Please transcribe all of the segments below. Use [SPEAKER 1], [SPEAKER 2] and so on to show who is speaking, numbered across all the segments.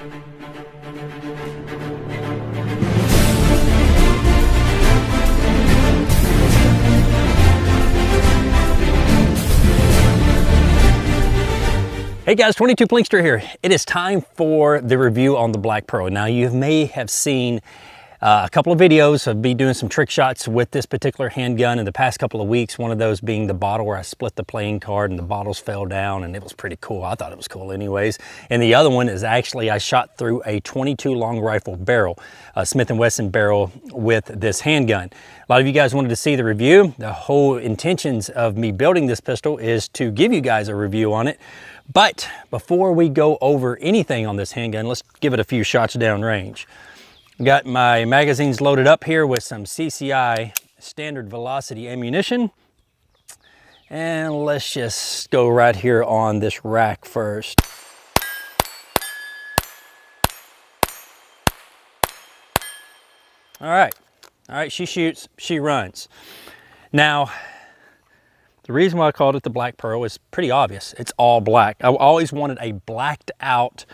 [SPEAKER 1] Hey guys, 22 Plinkster here. It is time for the review on the Black Pearl. Now you may have seen uh, a couple of videos of me doing some trick shots with this particular handgun in the past couple of weeks. One of those being the bottle where I split the playing card and the bottles fell down and it was pretty cool. I thought it was cool anyways. And the other one is actually I shot through a 22 long rifle barrel, a Smith & Wesson barrel with this handgun. A lot of you guys wanted to see the review. The whole intentions of me building this pistol is to give you guys a review on it. But before we go over anything on this handgun, let's give it a few shots down range. Got my magazines loaded up here with some CCI standard velocity ammunition. And let's just go right here on this rack first. All right, all right, she shoots, she runs. Now, the reason why I called it the Black Pearl is pretty obvious. It's all black. I always wanted a blacked out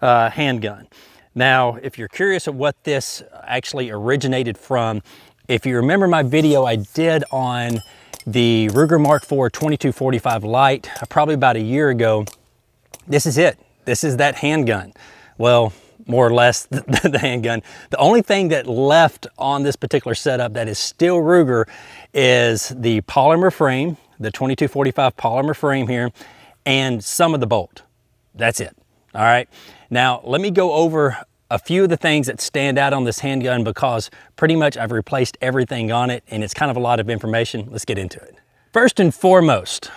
[SPEAKER 1] uh, handgun. Now, if you're curious of what this actually originated from, if you remember my video I did on the Ruger Mark IV 2245 Light, uh, probably about a year ago, this is it. This is that handgun. Well, more or less the, the, handgun. The only thing that left on this particular setup that is still Ruger is the polymer frame, the 2245 polymer frame here, and some of the bolt. That's it. All right. Now, let me go over a few of the things that stand out on this handgun because pretty much I've replaced everything on it and it's kind of a lot of information. Let's get into it. First and foremost,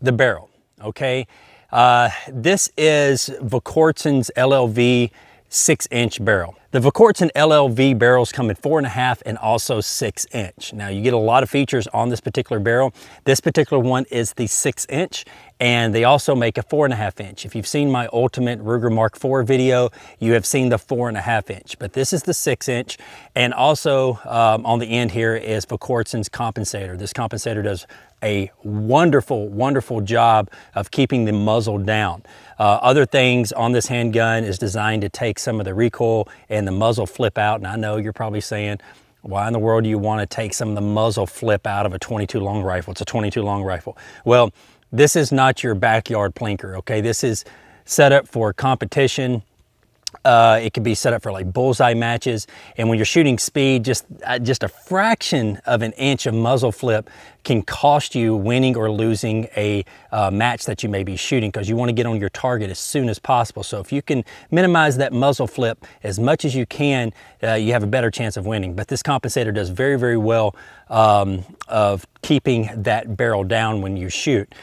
[SPEAKER 1] the barrel, okay? Uh, this is Volquartsen's LLV six inch barrel. The Volquartsen LLV barrels come in four and a half and also six inch. Now you get a lot of features on this particular barrel. This particular one is the six inch and they also make a four and a half inch. If you've seen my ultimate Ruger Mark IV video, you have seen the four and a half inch, but this is the six inch. And also um, on the end here is Volquartsen's compensator. This compensator does a wonderful, wonderful job of keeping the muzzle down. Uh, other things on this handgun is designed to take some of the recoil and the muzzle flip out. And I know you're probably saying, why in the world do you want to take some of the muzzle flip out of a 22 long rifle? It's a 22 long rifle. Well, this is not your backyard plinker, okay? This is set up for competition uh, it can be set up for like bullseye matches. And when you're shooting speed, just, uh, just a fraction of an inch of muzzle flip can cost you winning or losing a uh, match that you may be shooting because you want to get on your target as soon as possible. So if you can minimize that muzzle flip as much as you can, uh, you have a better chance of winning. But this compensator does very, very well um, of keeping that barrel down when you shoot.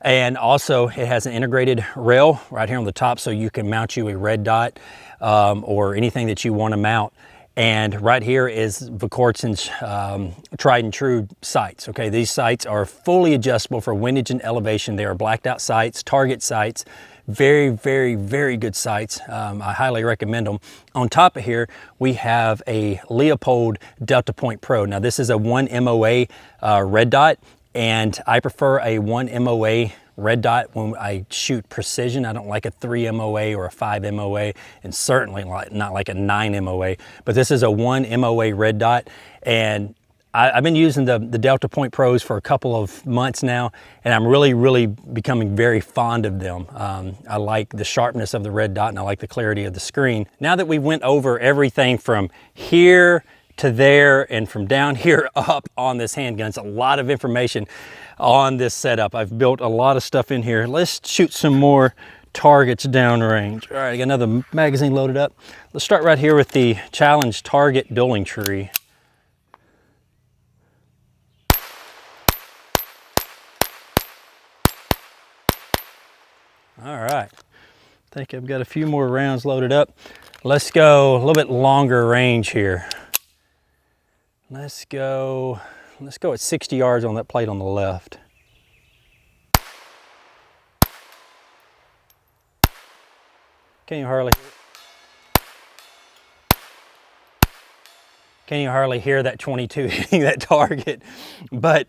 [SPEAKER 1] And also it has an integrated rail right here on the top so you can mount you a red dot um, or anything that you want to mount. And right here is Volquartsen's um, tried and true sights. Okay, these sights are fully adjustable for windage and elevation. They are blacked out sights, target sights, very, very, very good sights. Um, I highly recommend them. On top of here, we have a Leupold Delta Point Pro. Now this is a one MOA uh, red dot and I prefer a one MOA red dot when I shoot precision. I don't like a three MOA or a five MOA and certainly not like a nine MOA, but this is a one MOA red dot. And I, have been using the, the Delta Point Pros for a couple of months now, and I'm really, really becoming very fond of them. Um, I like the sharpness of the red dot and I like the clarity of the screen. Now that we went over everything from here to there and from down here up on this handgun. It's a lot of information on this setup. I've built a lot of stuff in here. Let's shoot some more targets downrange. All right, I got another magazine loaded up. Let's start right here with the Challenge Target Dueling Tree. All right, I think I've got a few more rounds loaded up. Let's go a little bit longer range here. Let's go, let's go at 60 yards on that plate on the left. Can you hardly Can you hardly hear that 22 hitting that target? But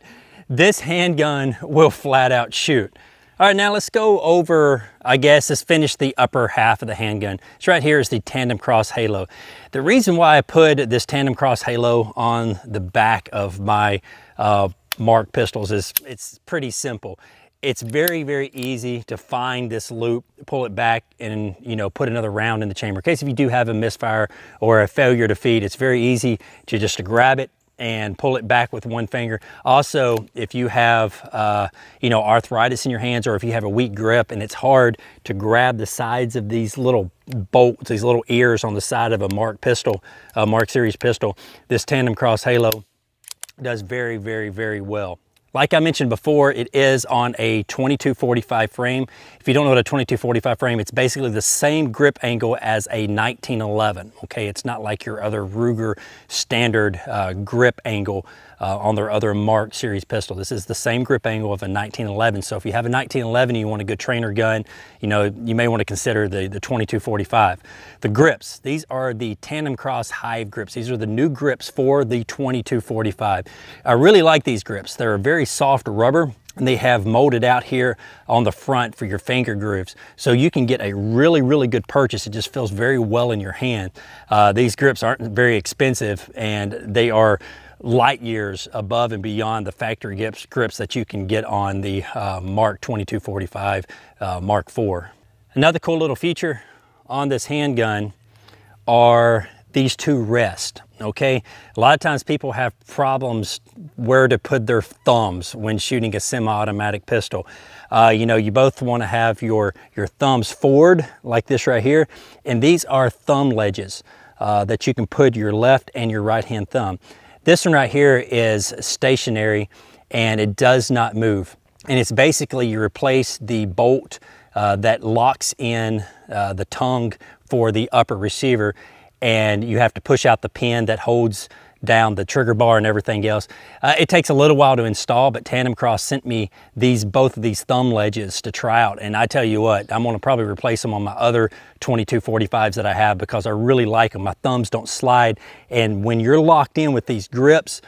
[SPEAKER 1] this handgun will flat out shoot. All right, now let's go over, I guess, let's finish the upper half of the handgun. So right here is the TandemKross Halo. The reason why I put this TandemKross Halo on the back of my uh, Mark pistols is it's pretty simple. It's very, very easy to find this loop, pull it back and, you know, put another round in the chamber. In case if you do have a misfire or a failure to feed, it's very easy to just to grab it, and pull it back with one finger. Also, if you have, uh, you know, arthritis in your hands or if you have a weak grip and it's hard to grab the sides of these little bolts, these little ears on the side of a Mark pistol, a Mark series pistol, this TandemKross Halo does very, very, very well. Like I mentioned before, it is on a 2245 frame. If you don't know what a 2245 frame, it's basically the same grip angle as a 1911, okay? It's not like your other Ruger standard uh, grip angle uh, on their other Mark series pistol. This is the same grip angle of a 1911. So if you have a 1911 and you want a good trainer gun, you know, you may want to consider the, the 2245. The grips, these are the TandemKross Hive grips. These are the new grips for the 2245. I really like these grips. They're a very soft rubber and they have molded out here on the front for your finger grooves. So you can get a really, really good purchase. It just feels very well in your hand. Uh, these grips aren't very expensive and they are light years above and beyond the factory grips, grips that you can get on the uh, Mark 2245 uh, Mark IV. Another cool little feature on this handgun are these two rests, okay? A lot of times people have problems where to put their thumbs when shooting a semi-automatic pistol. Uh, you know, you both wanna have your, your thumbs forward like this right here, and these are thumb ledges uh, that you can put your left and your right hand thumb. This one right here is stationary and it does not move. And it's basically you replace the bolt uh, that locks in uh, the tongue for the upper receiver and you have to push out the pin that holds down the trigger bar and everything else. Uh, it takes a little while to install, but TandemKross sent me these both of these thumb ledges to try out. And I tell you what, I'm gonna probably replace them on my other 2245s that I have because I really like them. My thumbs don't slide. And when you're locked in with these grips,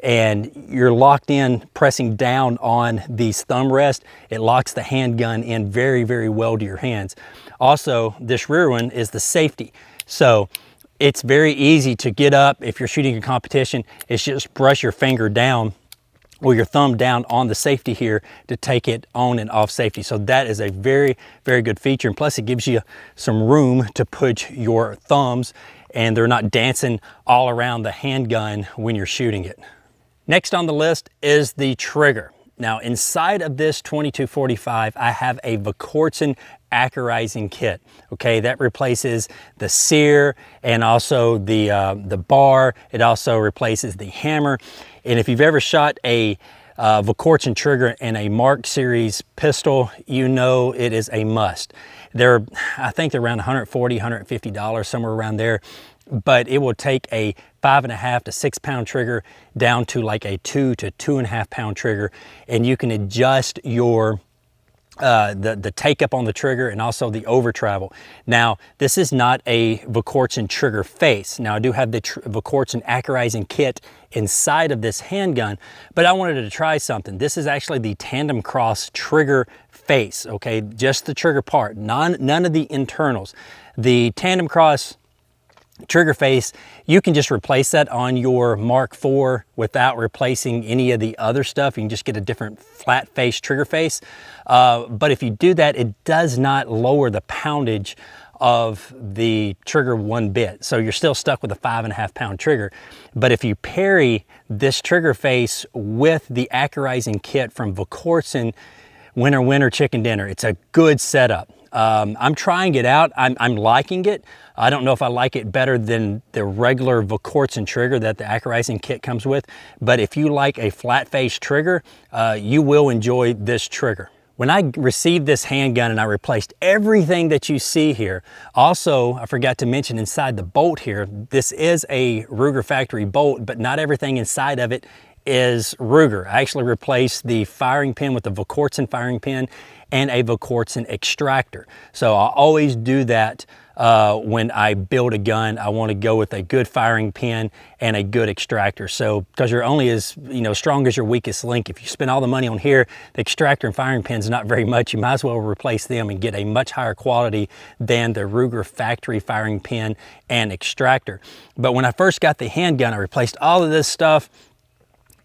[SPEAKER 1] and you're locked in pressing down on these thumb rest, it locks the handgun in very, very well to your hands. Also, this rear one is the safety. So it's very easy to get up if you're shooting a competition. It's just brush your finger down or your thumb down on the safety here to take it on and off safety. So that is a very, very good feature. And plus it gives you some room to put your thumbs and they're not dancing all around the handgun when you're shooting it. Next on the list is the trigger. Now inside of this 2245, I have a Volquartsen accurizing kit. Okay, that replaces the sear and also the, uh, the bar. It also replaces the hammer. And if you've ever shot a uh, Volquartsen trigger in a Mark series pistol, you know it is a must. They're, I think they're around 140, 150 dollars, somewhere around there. But it will take a five and a half to six pound trigger down to like a two to two and a half pound trigger, and you can adjust your uh, the, the take up on the trigger and also the over travel. Now, this is not a Volquartsen trigger face. Now, I do have the Volquartsen accurizing kit inside of this handgun, but I wanted to try something. This is actually the TandemKross trigger face, okay? Just the trigger part, none, none of the internals. The TandemKross trigger face, you can just replace that on your Mark IV without replacing any of the other stuff. You can just get a different flat face trigger face. Uh, but if you do that, it does not lower the poundage of the trigger one bit. So you're still stuck with a five and a half pound trigger. But if you parry this trigger face with the accurizing kit from Volquartsen Winter Winter Chicken Dinner, it's a good setup. Um, I'm trying it out. I'm, I'm, liking it. I don't know if I like it better than the regular Volquartsen trigger that the Accurizing kit comes with, but if you like a flat face trigger, uh, you will enjoy this trigger. When I received this handgun and I replaced everything that you see here, also, I forgot to mention inside the bolt here, this is a Ruger factory bolt, but not everything inside of it is Ruger. I actually replaced the firing pin with a Volquartsen firing pin and a Volquartsen extractor. So I always do that uh, when I build a gun, I want to go with a good firing pin and a good extractor. So, because you're only as you know strong as your weakest link. If you spend all the money on here, the extractor and firing pin's not very much. You might as well replace them and get a much higher quality than the Ruger factory firing pin and extractor. But when I first got the handgun, I replaced all of this stuff,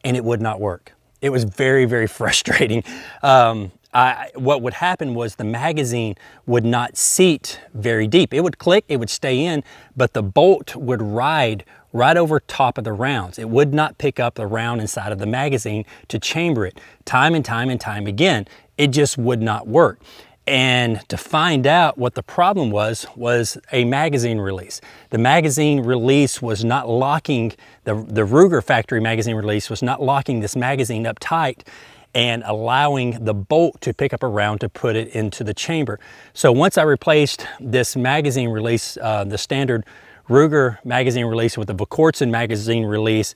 [SPEAKER 1] and it would not work. It was very, very frustrating. Um, I, what would happen was the magazine would not seat very deep. It would click, it would stay in, but the bolt would ride right over top of the rounds. It would not pick up the round inside of the magazine to chamber it time and time and time again. It just would not work. And to find out what the problem was, was a magazine release. The magazine release was not locking, the, the Ruger factory magazine release was not locking this magazine up tight and allowing the bolt to pick up a round to put it into the chamber. So once I replaced this magazine release, uh, the standard Ruger magazine release with the Volquartsen magazine release,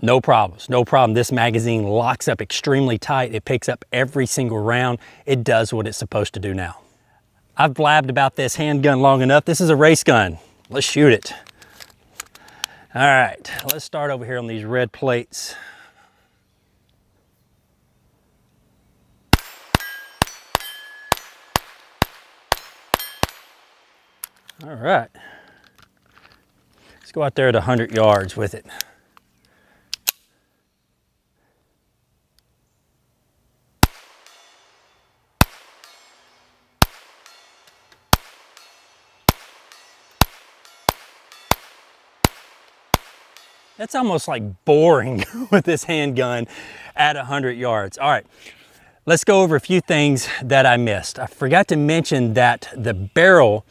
[SPEAKER 1] no problems, no problem. This magazine locks up extremely tight. It picks up every single round. It does what it's supposed to do now. I've blabbed about this handgun long enough. This is a race gun. Let's shoot it. All right, let's start over here on these red plates. All right. Let's go out there at 100 yards with it. That's almost like boring with this handgun at 100 yards. All right, let's go over a few things that I missed. I forgot to mention that the barrel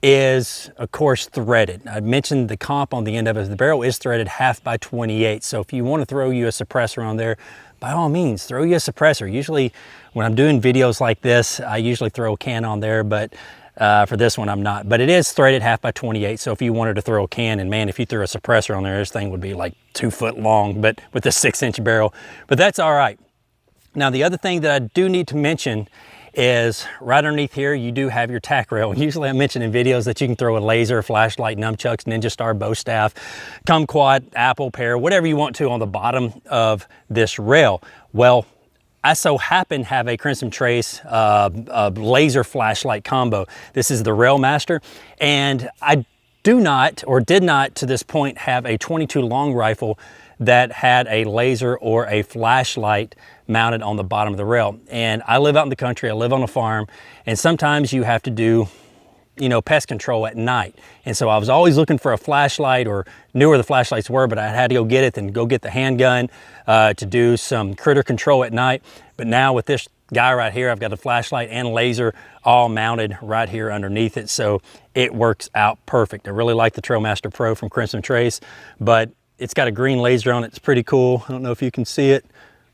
[SPEAKER 1] is of course threaded. I mentioned the comp on the end of it. The barrel is threaded half by 28. So if you want to throw you a suppressor on there, by all means, throw you a suppressor. Usually when I'm doing videos like this, I usually throw a can on there, but uh, for this one, I'm not. But it is threaded half by 28. So if you wanted to throw a cannon, man, if you threw a suppressor on there, this thing would be like two foot long, but with a six inch barrel. But that's all right. Now, the other thing that I do need to mention is right underneath here, you do have your tack rail. Usually I mention in videos that you can throw a laser, flashlight, nunchucks, Ninja Star, bow staff, kumquat, apple pear, whatever you want to on the bottom of this rail. Well, I so happen have a Crimson Trace uh, laser flashlight combo. This is the Railmaster, and I do not, or did not to this point, have a 22 long rifle that had a laser or a flashlight mounted on the bottom of the rail. And I live out in the country, I live on a farm, and sometimes you have to do you know, pest control at night. And so I was always looking for a flashlight or knew where the flashlights were, but I had to go get it and go get the handgun uh, to do some critter control at night. But now with this guy right here, I've got a flashlight and laser all mounted right here underneath it. So it works out perfect. I really like the Railmaster Pro from Crimson Trace, but it's got a green laser on it. It's pretty cool. I don't know if you can see it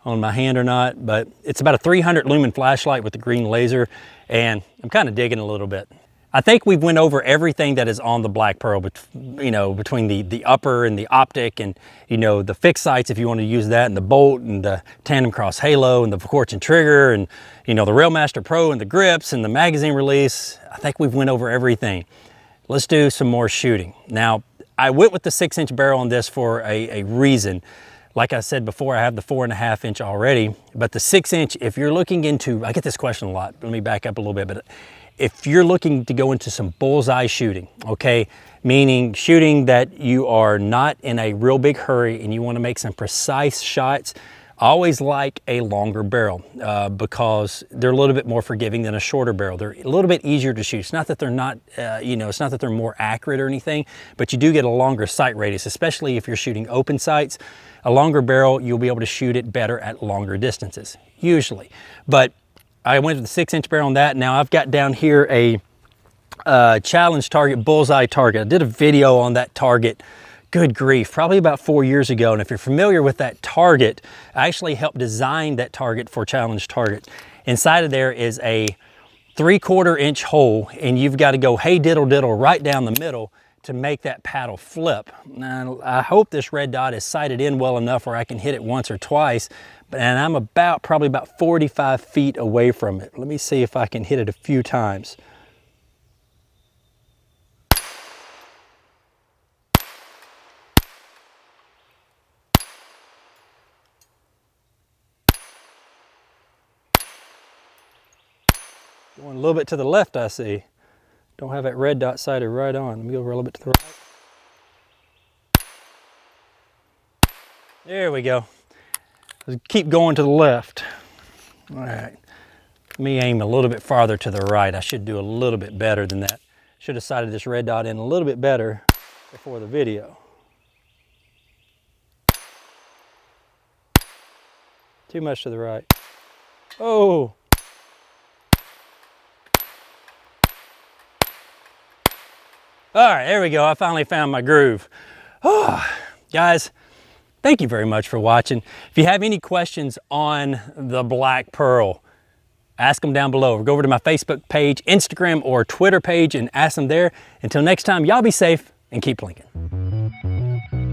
[SPEAKER 1] on my hand or not, but it's about a 300 lumen flashlight with the green laser, and I'm kind of digging a little bit. I think we've went over everything that is on the Black Pearl, but you know, between the, the upper and the optic and, you know, the fixed sights, if you want to use that, and the bolt and the TandemKross halo and the Volquartsen trigger and, you know, the Railmaster Pro and the grips and the magazine release. I think we've went over everything. Let's do some more shooting. Now, I went with the six inch barrel on this for a, a reason. Like I said before, I have the four and a half inch already, but the six inch, if you're looking into, I get this question a lot, let me back up a little bit, but if you're looking to go into some bullseye shooting, okay, meaning shooting that you are not in a real big hurry and you wanna make some precise shots, always like a longer barrel uh, because they're a little bit more forgiving than a shorter barrel. They're a little bit easier to shoot. It's not that they're not, uh, you know, it's not that they're more accurate or anything, but you do get a longer sight radius, especially if you're shooting open sights. A longer barrel, you'll be able to shoot it better at longer distances, usually. But I went with the six inch barrel on that. Now I've got down here a uh, challenge target, bullseye target. I did a video on that target good grief, probably about four years ago. And if you're familiar with that target, I actually helped design that target for Challenge Target. Inside of there is a three quarter inch hole and you've got to go hey diddle diddle right down the middle to make that paddle flip. Now, I hope this red dot is sighted in well enough where I can hit it once or twice, and I'm about, probably about 45 feet away from it. Let me see if I can hit it a few times. Going a little bit to the left, I see. Don't have that red dot sighted right on. Let me go over a little bit to the right. There we go. Keep going to the left. All right. Let me aim a little bit farther to the right. I should do a little bit better than that. Should have sighted this red dot in a little bit better before the video. Too much to the right. Oh, All right, there we go. I finally found my groove. Oh, guys, thank you very much for watching. If you have any questions on the Black Pearl, ask them down below. Or go over to my Facebook page, Instagram, or Twitter page and ask them there. Until next time, y'all be safe and keep plinking.